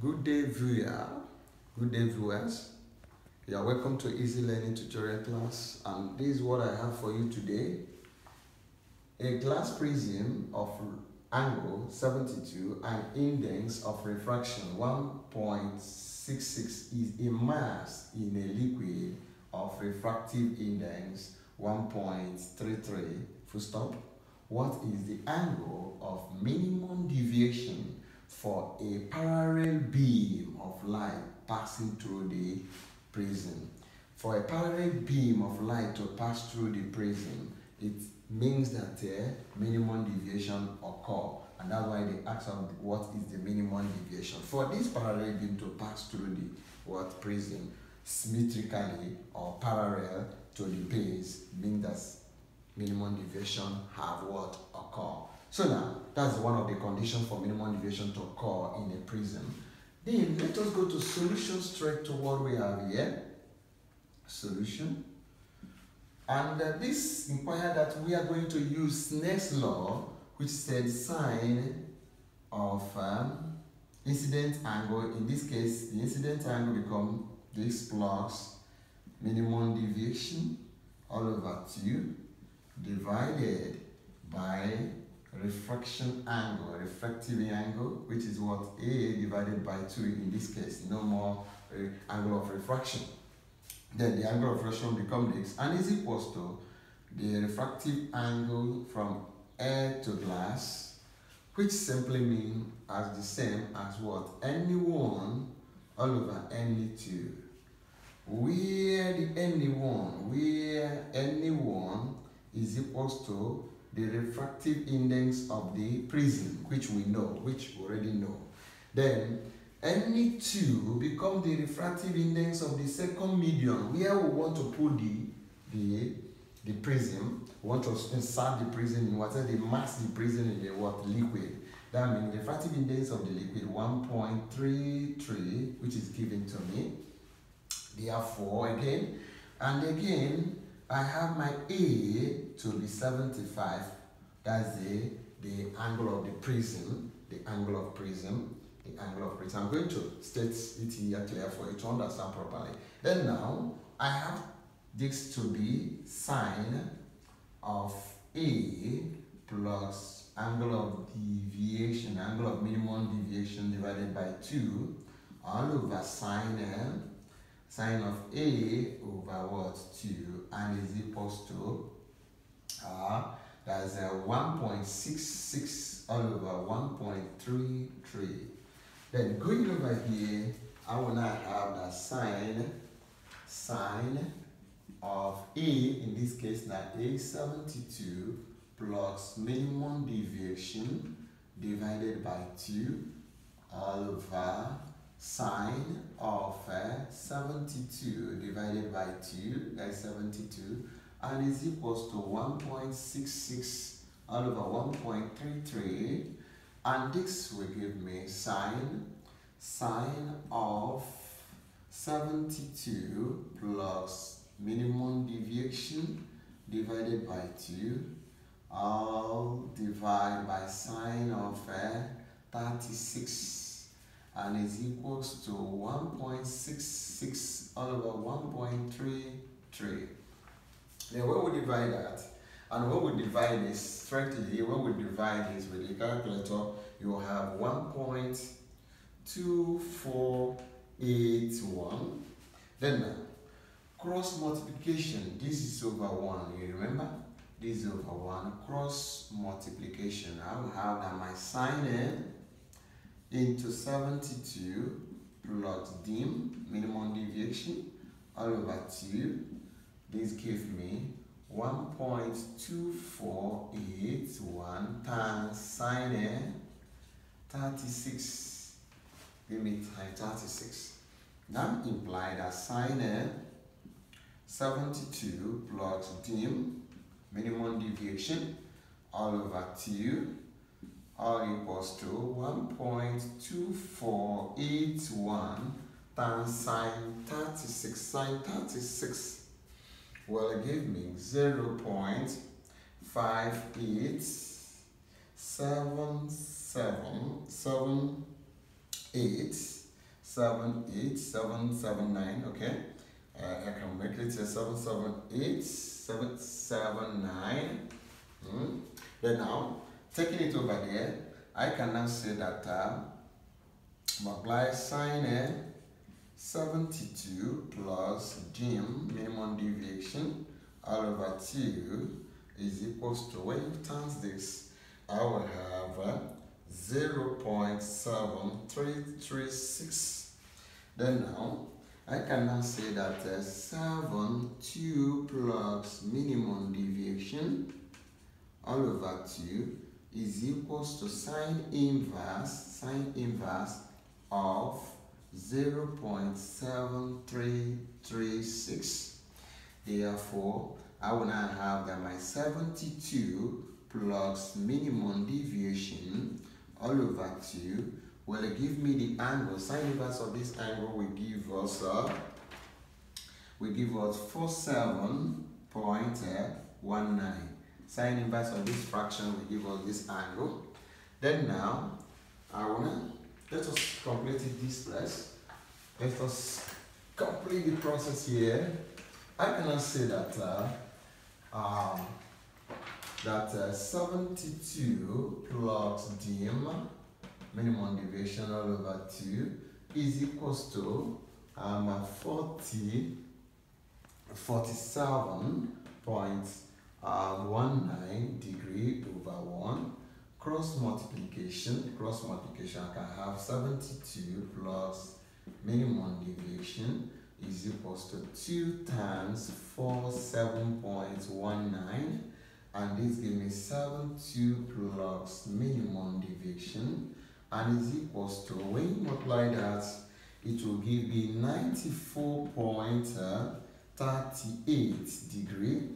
Good day, viewer. Good day, viewers. You are welcome to Easy Learning Tutorial class, and this is what I have for you today. A glass prism of angle 72 and index of refraction 1.66 is immersed in a liquid of refractive index 1.33 full stop. What is the angle of minimum deviation for a parallel beam of light passing through the prism. For a parallel beam of light to pass through the prism, it means that a minimum deviation occur and that's why they ask us what is the minimum deviation. For this parallel beam to pass through the what prism symmetrically or parallel to the base means that minimum deviation have what occur. So now, that's one of the conditions for minimum deviation to occur in a prism. Then let us go to solution straight to what we have here. Solution. And uh, this implies that we are going to use Snell's law, which said sine of um, incident angle. In this case, the incident angle become this plus minimum deviation all over 2 divided by refraction angle, refractive angle, which is what A divided by 2 in this case, no more uh, angle of refraction. Then the angle of refraction becomes this and is equals to the refractive angle from air to glass, which simply means as the same as what? Any one all over any two. Where the any one, where any one is equals to the refractive index of the prism, which we know, which we already know. Then any two become the refractive index of the second medium, where we want to put the the the prism. We want to insert the prism in water, they mass the prism in the what liquid. That means the refractive index of the liquid 1.33, which is given to me. Therefore, again and again, I have my A to be 75. That's the, the angle of the prism, the angle of prism, the angle of prism. I'm going to state it here clear for you to understand properly. Then now, I have this to be sine of A plus angle of deviation, angle of minimum deviation divided by 2 all over sine sine of A over what 2 and is equals to uh, that's a 1.66 all over 1.33 then going over here I will now have the sine sine of A in this case now A 72 plus minimum deviation divided by 2 all over sine of uh, 72 divided by 2 that's 72 and is equals to 1.66 all over 1.33 and this will give me sine sine of 72 plus minimum deviation divided by 2 all divided by sine of uh, 36 and is equals to 1.66 all over 1.33. Then when we divide that, and when we divide this strictly, when we divide this with the calculator, you will have 1.2481. Then now, cross multiplication, this is over 1, you remember? This is over 1, cross multiplication. I will have that my sine into 72 plus dim, minimum deviation, all over 2. This gives me 1.2481 times sine 36. Give me times 36. That implies that sine 72 plus dim, minimum deviation, all over 2 all equals to 1.2481 times sine 36. Sine 36 will give me 0 0.587778 seven eight seven seven nine okay uh, I can make it a seven seven eight seven seven nine mm. then now taking it over there I can now say that uh, multiply sine A 72 plus dim minimum deviation all over 2 is equals to when you times this. I will have uh, 0.7336 then now I can now say that uh, 7 2 plus minimum deviation all over 2 is equals to sine inverse sine inverse of 0.7336 therefore I will now have that my 72 plus minimum deviation all over 2 will give me the angle. Sine inverse of this angle will give us uh, will give us 47.19. Sine inverse of this fraction will give us this angle. Then now I wanna let us complete this place. Let us complete the process here. I cannot say that uh, um, that uh, 72 plus dim minimum deviation all over 2 is equals to um, 40 47.19 degree over 1 cross multiplication cross multiplication I can have 72 plus minimum deviation is equals to 2 times 47.19 and this gives me 72 plus minimum deviation. And is equals to when you multiply that it will give me 94.38 degree.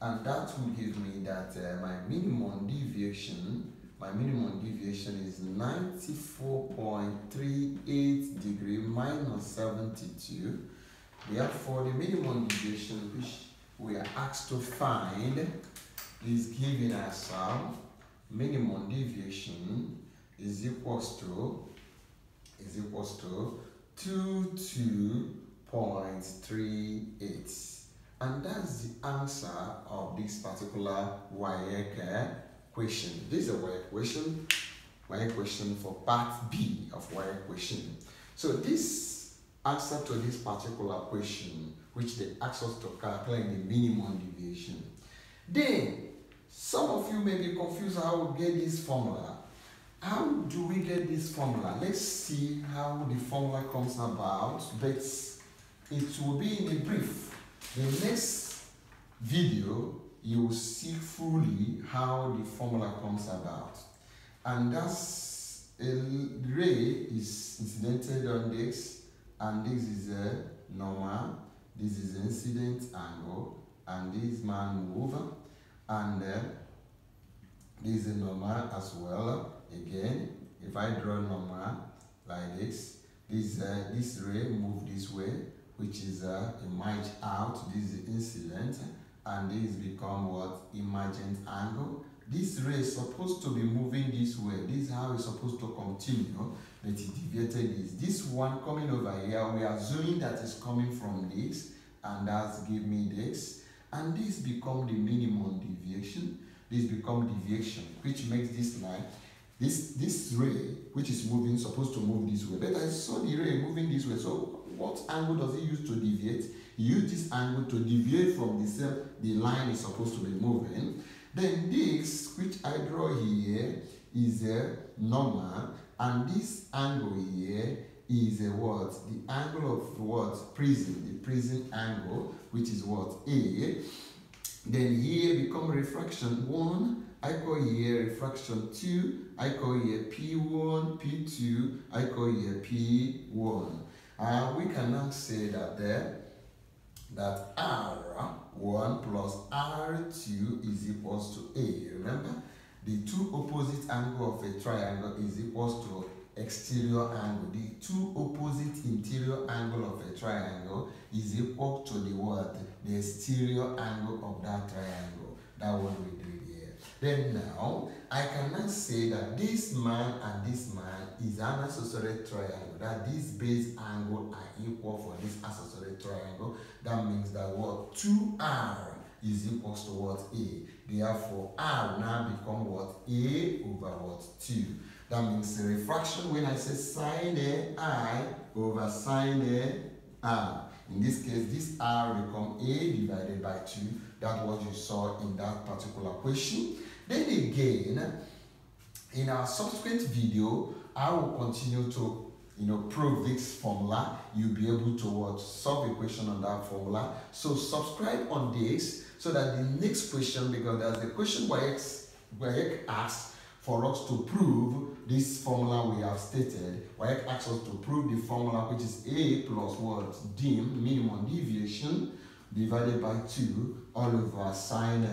And that will give me that uh, my minimum deviation my minimum deviation is 94.38 degree minus 72 therefore the minimum deviation which we are asked to find is giving us um, minimum deviation is equals to is equals to 22.38 and that's the answer of this particular WAEC question. This is a WAEC question, WAEC question for part B of WAEC question. So this answer to this particular question, which they ask us to calculate the minimum deviation. Then, some of you may be confused how we get this formula. How do we get this formula? Let's see how the formula comes about, but it will be in a brief. The next video, you see fully how the formula comes about. And that's a ray is incidented on this, and this is a normal, this is incident angle, and this man move, and uh, this is normal as well again if I draw normal like this this uh, this ray move this way which is uh, emerge out this is incident and this become what? Emergent angle. This ray is supposed to be moving this way. This is how it's supposed to continue but it deviated this. This one coming over here we are assuming that is coming from this and that's give me this. And this become the minimum deviation. This become deviation which makes this line this this ray which is moving supposed to move this way. But i saw the ray moving this way. So what angle does it use to deviate he used this angle to deviate from the same the line is supposed to be moving. Then this which i draw here is a normal and this angle here is a what? The angle of what? Prism the prism angle which is what? A. Then here become refraction 1 I call here refraction 2, I call here P1, P2, I call here P1. And uh, we can now say that there, that R1 plus R2 is equals to A. Remember, the two opposite angle of a triangle is equals to exterior angle. The two opposite interior angle of a triangle is equal to the what? The exterior angle of that triangle. That what we do here. Then now, I cannot say that this man and this man is an isosceles triangle. That this base angle are equal for this isosceles triangle. That means that what 2r is equal to what a. Therefore, r now become what a over what 2. That means the refraction when I say sine a i over sine a r. In this case, this r become a divided by 2. That's what you saw in that particular question. Then again, in our subsequent video, I will continue to you know prove this formula. You'll be able to solve question on that formula. So subscribe on this so that the next question, because there's the question where where asks for us to prove this formula we have stated, where asks us to prove the formula which is A plus what? dim, minimum deviation, divided by 2 all over sine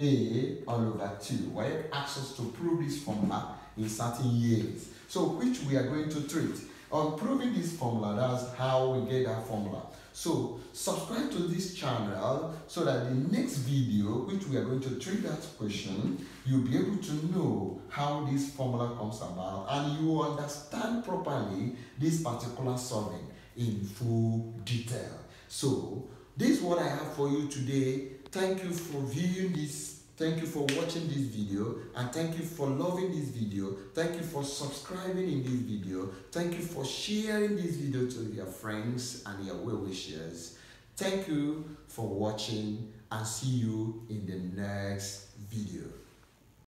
A all over 2. Where asks us to prove this formula in certain years. So which we are going to treat. On proving this formula, that's how we get that formula. So subscribe to this channel so that the next video, which we are going to treat that question, you'll be able to know how this formula comes about and you understand properly this particular solving in full detail. So this is what I have for you today. Thank you for viewing this Thank you for watching this video and thank you for loving this video. Thank you for subscribing in this video. Thank you for sharing this video to your friends and your well-wishers. Thank you for watching and see you in the next video.